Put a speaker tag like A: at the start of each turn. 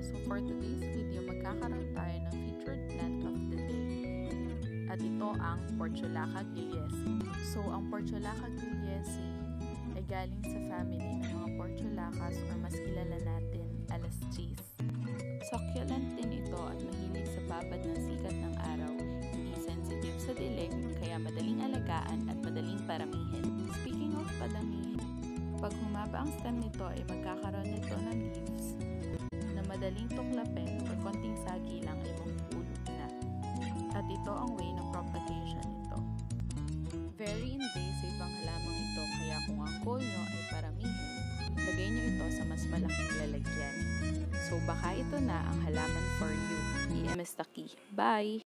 A: So for today's video, magkakaroon tayo ng featured plant of the day. At ito ang Portulaca giliesi. So ang Portulaca giliesi ay galing sa family ng mga Portulacas or mas kilala natin alas cheese. Succulent din ito at mahilig sa babad ng sikat ng araw. Hindi sensitive sa dilig, kaya madaling alagaan at madaling paramihin. Speaking of padamihin, pag humaba ang stem nito ay magkakaroon nito ng leaves madaling tuklapin o konting sagi lang ay mahuhulog na. At ito ang way ng propagation nito. Very invasive ang halamang ito kaya kung ang goal nyo ay paramihin, lagay nyo ito sa mas malaking lalagyan. So baka ito na ang halaman for you. EMS Taki. Bye!